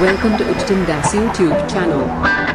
Welcome to Ujjtin Das YouTube channel.